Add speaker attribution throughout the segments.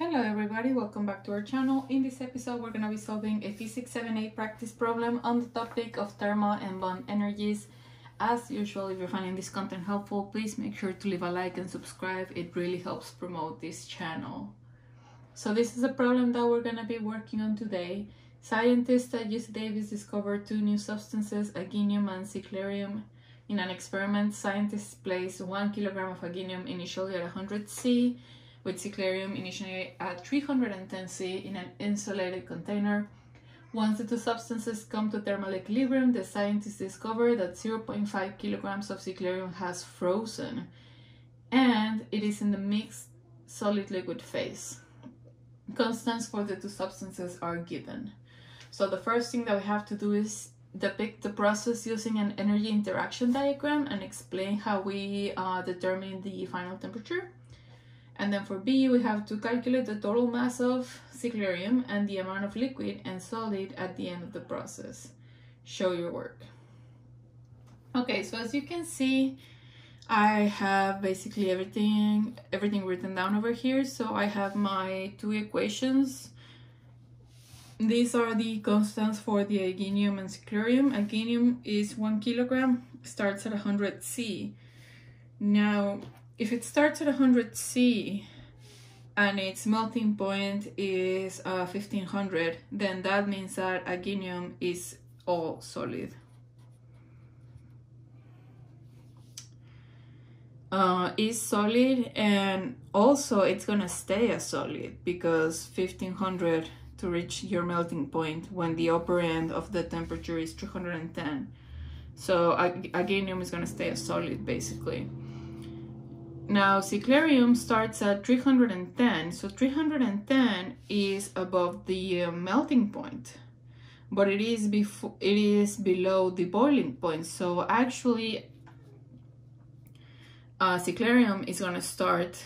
Speaker 1: Hello everybody, welcome back to our channel. In this episode we're going to be solving a Physics 7a practice problem on the topic of thermal and bond energies. As usual, if you're finding this content helpful, please make sure to leave a like and subscribe. It really helps promote this channel. So this is a problem that we're going to be working on today. Scientists at UC Davis discovered two new substances, aginium and cyclerium. In an experiment, scientists placed one kilogram of aginium initially at 100 C with cyclerium initially at 310 C in an insulated container. Once the two substances come to thermal equilibrium, the scientists discover that 0.5 kilograms of cyclerium has frozen and it is in the mixed solid liquid phase. Constants for the two substances are given. So the first thing that we have to do is depict the process using an energy interaction diagram and explain how we uh, determine the final temperature. And then for B, we have to calculate the total mass of cyclerium and the amount of liquid and solid at the end of the process. Show your work. Okay, so as you can see, I have basically everything everything written down over here. So I have my two equations. These are the constants for the aginium and cyclerium. Aginium is one kilogram, starts at 100 C. Now, if it starts at 100 C and its melting point is uh, 1500, then that means that aginium is all solid. Uh, is solid and also it's gonna stay a solid because 1500 to reach your melting point when the upper end of the temperature is 310 so aginium is gonna stay a solid basically now cyclerium starts at 310, so 310 is above the uh, melting point, but it is before it is below the boiling point. So actually, uh, is gonna start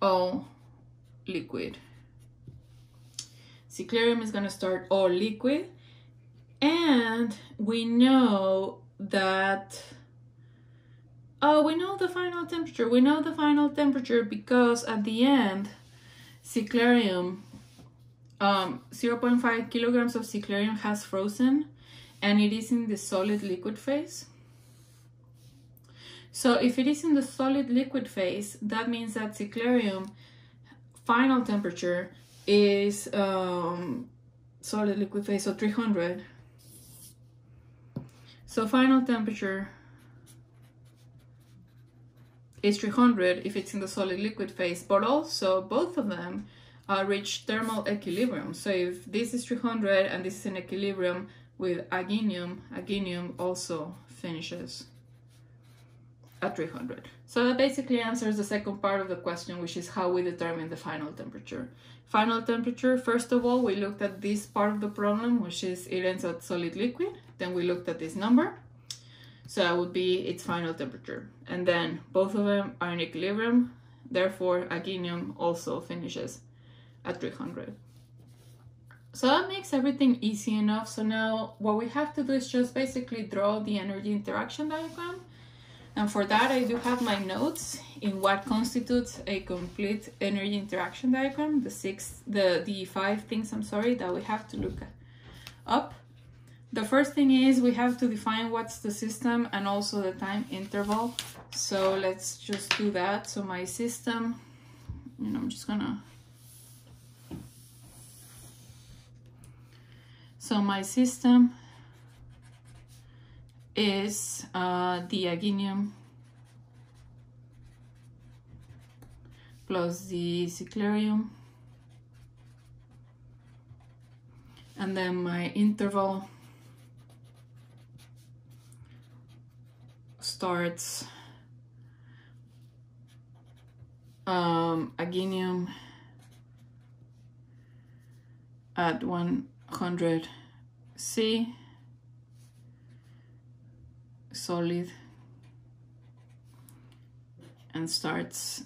Speaker 1: all liquid. Cyclerium is gonna start all liquid, and we know that oh, we know the final temperature. We know the final temperature because at the end, cyclerium, um, 0.5 kilograms of cyclerium has frozen and it is in the solid liquid phase. So if it is in the solid liquid phase, that means that cyclerium final temperature is um, solid liquid phase, so 300. So final temperature is 300 if it's in the solid liquid phase, but also both of them uh, reach thermal equilibrium. So if this is 300 and this is in equilibrium with aginium, aginium also finishes at 300. So that basically answers the second part of the question, which is how we determine the final temperature. Final temperature, first of all, we looked at this part of the problem, which is it ends at solid liquid. Then we looked at this number. So that would be its final temperature. And then both of them are in equilibrium, therefore aginium also finishes at 300. So that makes everything easy enough. So now what we have to do is just basically draw the energy interaction diagram. And for that, I do have my notes in what constitutes a complete energy interaction diagram, the six, the, the five things, I'm sorry, that we have to look up. The first thing is we have to define what's the system and also the time interval. So let's just do that. So my system, know, I'm just gonna So my system is uh, the aginium plus the cyclerium and then my interval starts um, aginium at 100 C solid and starts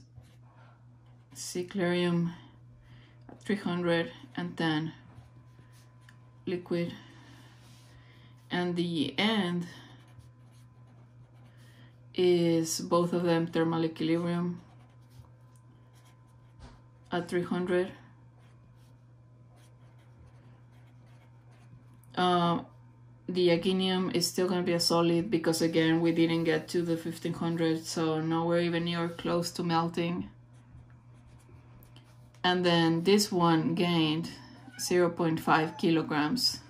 Speaker 1: cyclerium at 310 liquid. And the end is both of them thermal equilibrium at 300. Uh, the aginium is still going to be a solid because again we didn't get to the 1500 so nowhere even near close to melting and then this one gained 0.5 kilograms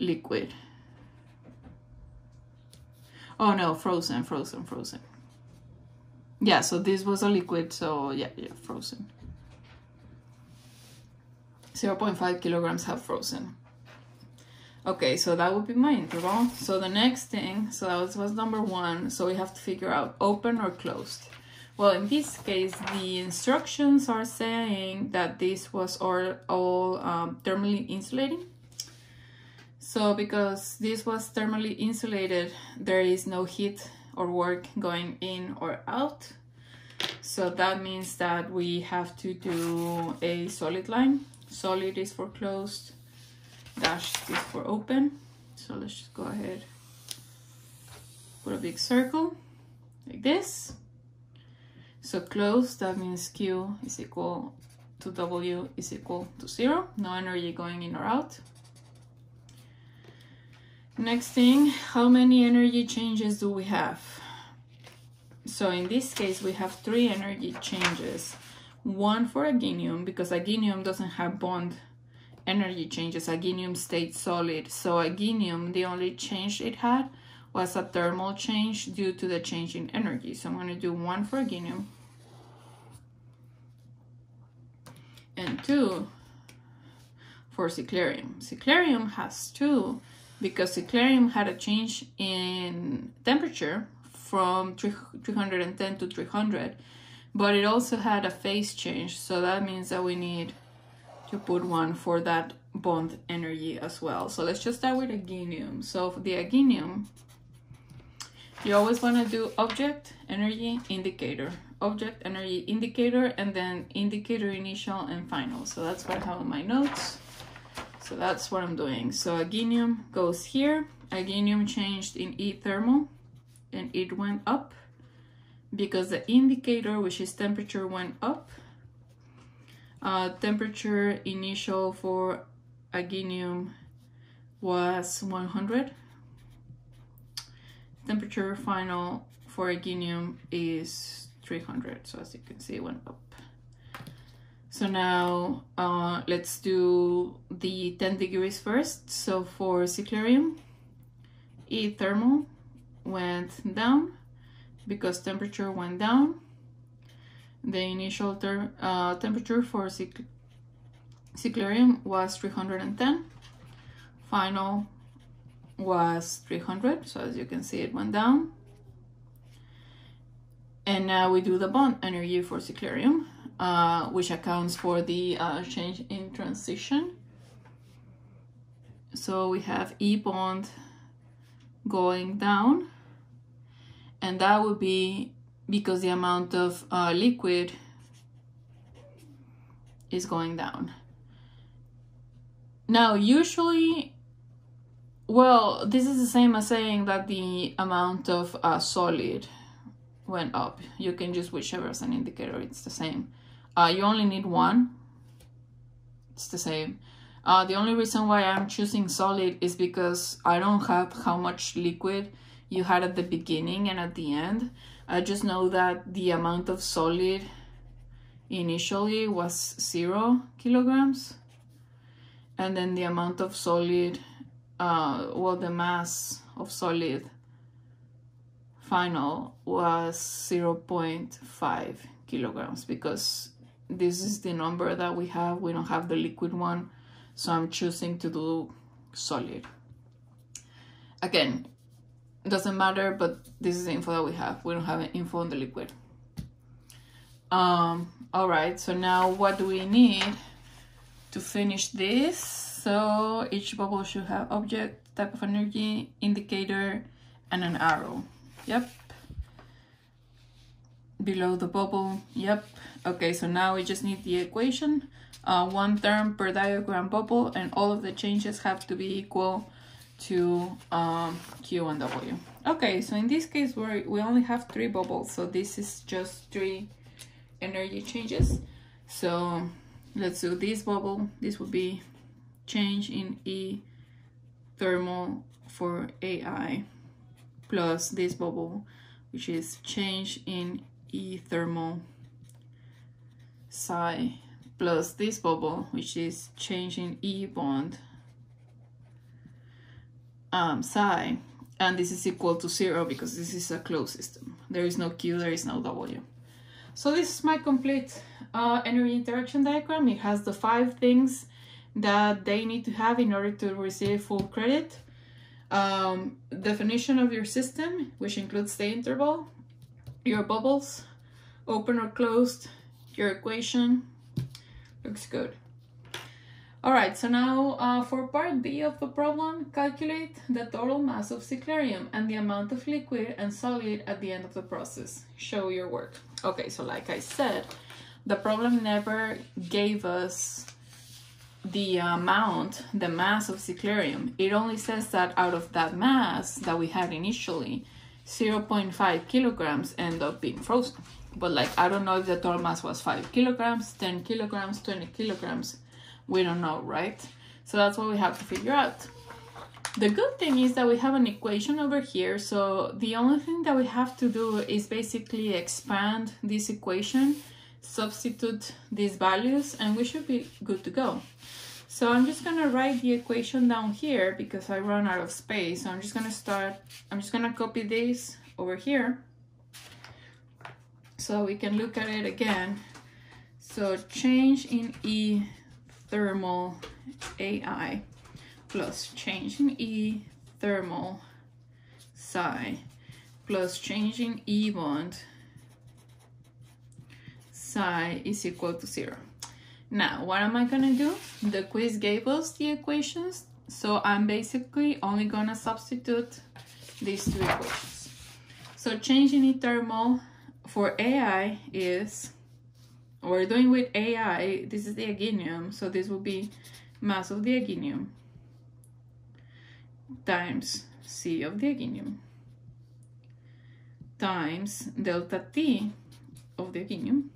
Speaker 1: liquid oh no frozen frozen frozen yeah so this was a liquid so yeah yeah frozen 0.5 kilograms have frozen Okay, so that would be my interval. So the next thing, so that was, was number one. So we have to figure out open or closed. Well, in this case, the instructions are saying that this was all, all um, thermally insulating. So because this was thermally insulated, there is no heat or work going in or out. So that means that we have to do a solid line. Solid is for closed, dash is for open. So let's just go ahead, put a big circle like this. So closed, that means Q is equal to W is equal to zero. No energy going in or out. Next thing, how many energy changes do we have? So in this case, we have three energy changes. One for aginium, because aginium doesn't have bond energy changes. Aginium stayed solid. So aginium, the only change it had was a thermal change due to the change in energy. So I'm going to do one for aginium. And two for cyclerium. Cyclerium has two because cyclerium had a change in temperature from 310 to 300 but it also had a phase change so that means that we need to put one for that bond energy as well. So let's just start with aginium. So for the aginium, you always want to do object energy indicator, object energy indicator, and then indicator initial and final. So that's what I have in my notes. So that's what I'm doing. So aginium goes here. Aginium changed in E thermal and it went up because the indicator, which is temperature, went up uh, temperature initial for aginium was 100. Temperature final for aginium is 300. So as you can see, it went up. So now uh, let's do the 10 degrees first. So for cyclerium, E thermal went down because temperature went down the initial uh, temperature for cyclerium was 310. Final was 300. So as you can see, it went down. And now we do the bond energy for cyclerium, uh, which accounts for the uh, change in transition. So we have E bond going down, and that would be because the amount of uh, liquid is going down. Now, usually, well, this is the same as saying that the amount of uh, solid went up. You can just whichever as an indicator, it's the same. Uh, you only need one. It's the same. Uh, the only reason why I'm choosing solid is because I don't have how much liquid you had at the beginning and at the end. I just know that the amount of solid initially was zero kilograms and then the amount of solid uh, well the mass of solid final was 0.5 kilograms because this is the number that we have we don't have the liquid one so I'm choosing to do solid again doesn't matter, but this is the info that we have. We don't have an info on the liquid. Um, all right, so now what do we need to finish this? So each bubble should have object, type of energy, indicator, and an arrow. Yep. Below the bubble, yep. Okay, so now we just need the equation. Uh, one term per diagram bubble, and all of the changes have to be equal to um, Q and W. Okay, so in this case we we only have three bubbles, so this is just three energy changes. So let's do this bubble. This would be change in E thermal for AI plus this bubble, which is change in E thermal psi plus this bubble, which is changing E bond um, psi, and this is equal to zero because this is a closed system. There is no Q, there is no W. So this is my complete uh, energy interaction diagram. It has the five things that they need to have in order to receive full credit. Um, definition of your system, which includes the interval, your bubbles, open or closed, your equation. Looks good. All right, so now uh, for part B of the problem, calculate the total mass of cyclerium and the amount of liquid and solid at the end of the process. Show your work. Okay, so like I said, the problem never gave us the amount, the mass of cyclerium. It only says that out of that mass that we had initially, 0.5 kilograms end up being frozen. But like, I don't know if the total mass was 5 kilograms, 10 kilograms, 20 kilograms we don't know, right? So that's what we have to figure out. The good thing is that we have an equation over here, so the only thing that we have to do is basically expand this equation, substitute these values, and we should be good to go. So I'm just gonna write the equation down here because I run out of space. So I'm just gonna start, I'm just gonna copy this over here so we can look at it again. So change in E thermal AI plus change in E thermal psi plus change in E bond psi is equal to zero. Now, what am I gonna do? The quiz gave us the equations, so I'm basically only gonna substitute these two equations. So change in E thermal for AI is we're doing with AI, this is the aginium, so this will be mass of the aginium times C of the aginium times delta T of the aginium.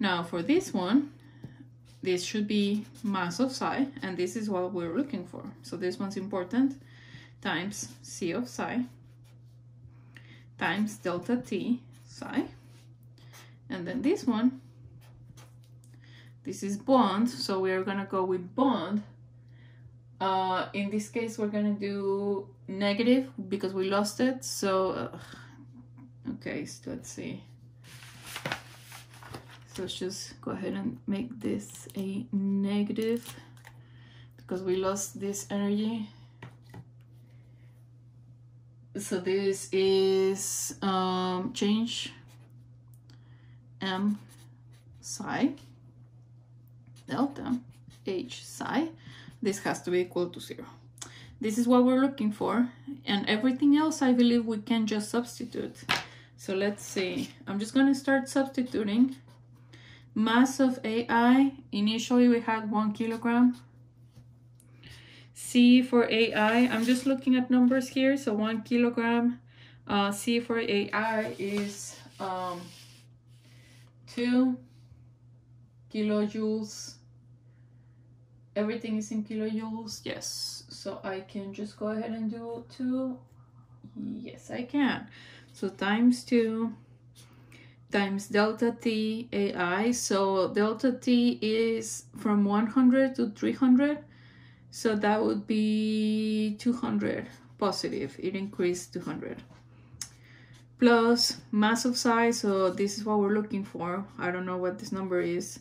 Speaker 1: Now for this one, this should be mass of psi, and this is what we're looking for. So this one's important, times C of psi times delta T psi and then this one, this is bond, so we are gonna go with bond. Uh, in this case, we're gonna do negative because we lost it. So, uh, okay, so let's see. So let's just go ahead and make this a negative because we lost this energy. So this is um, change m psi delta h psi. This has to be equal to zero. This is what we're looking for and everything else I believe we can just substitute. So let's see. I'm just going to start substituting mass of AI initially we had one kilogram. C for AI I'm just looking at numbers here. So one kilogram uh, C for AI is um, 2 kilojoules. Everything is in kilojoules? Yes. So I can just go ahead and do 2 yes I can. So times 2 times delta T AI so delta T is from 100 to 300 so that would be 200 positive it increased 200 plus mass of size, so this is what we're looking for. I don't know what this number is.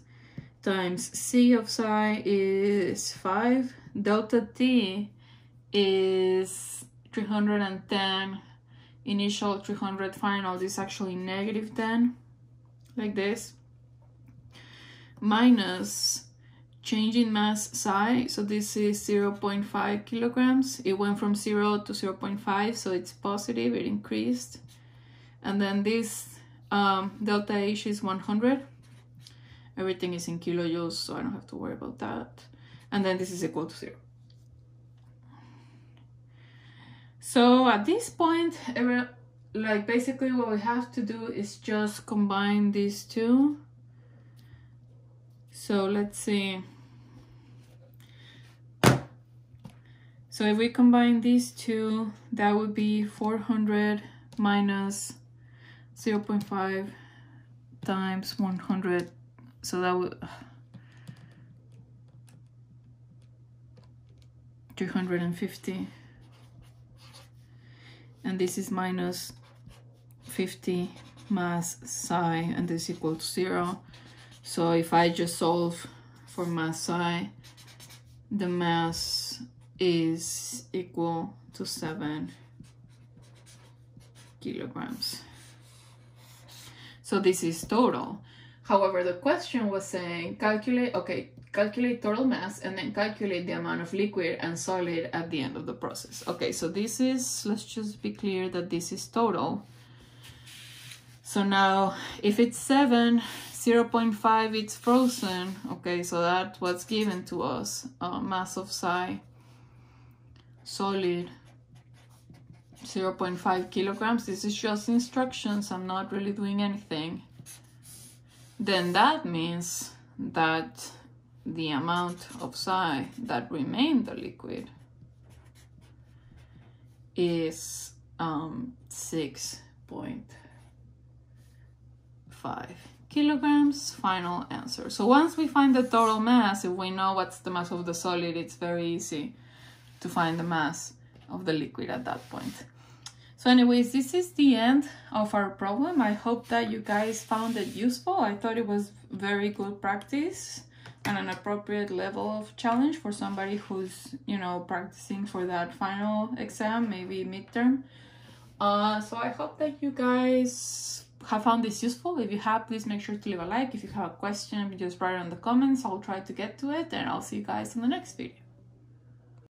Speaker 1: Times C of psi is 5. Delta T is 310. Initial 300 final this is actually negative 10. Like this. Minus change in mass psi. So this is 0 0.5 kilograms. It went from 0 to 0 0.5, so it's positive. It increased and then this um, delta H is 100 everything is in kilojoules so I don't have to worry about that and then this is equal to zero so at this point like basically what we have to do is just combine these two. So let's see. So if we combine these two, that would be 400 minus 0 0.5 times 100. So that would 250 and this is minus 50 mass psi and this equal to zero so if I just solve for mass psi the mass is equal to 7 kilograms so this is total however the question was saying calculate okay calculate total mass and then calculate the amount of liquid and solid at the end of the process. Okay, so this is, let's just be clear that this is total. So now if it's 7, 0 0.5 it's frozen. Okay, so that's what's given to us. Uh, mass of psi solid 0 0.5 kilograms. This is just instructions. I'm not really doing anything. Then that means that the amount of psi that remain the liquid is um, 6.5 kilograms final answer. So once we find the total mass if we know what's the mass of the solid it's very easy to find the mass of the liquid at that point. So anyways this is the end of our problem. I hope that you guys found it useful. I thought it was very good practice and an appropriate level of challenge for somebody who's you know practicing for that final exam maybe midterm. Uh, so i hope that you guys have found this useful. If you have please make sure to leave a like. If you have a question just write it in the comments. I'll try to get to it and i'll see you guys in the next video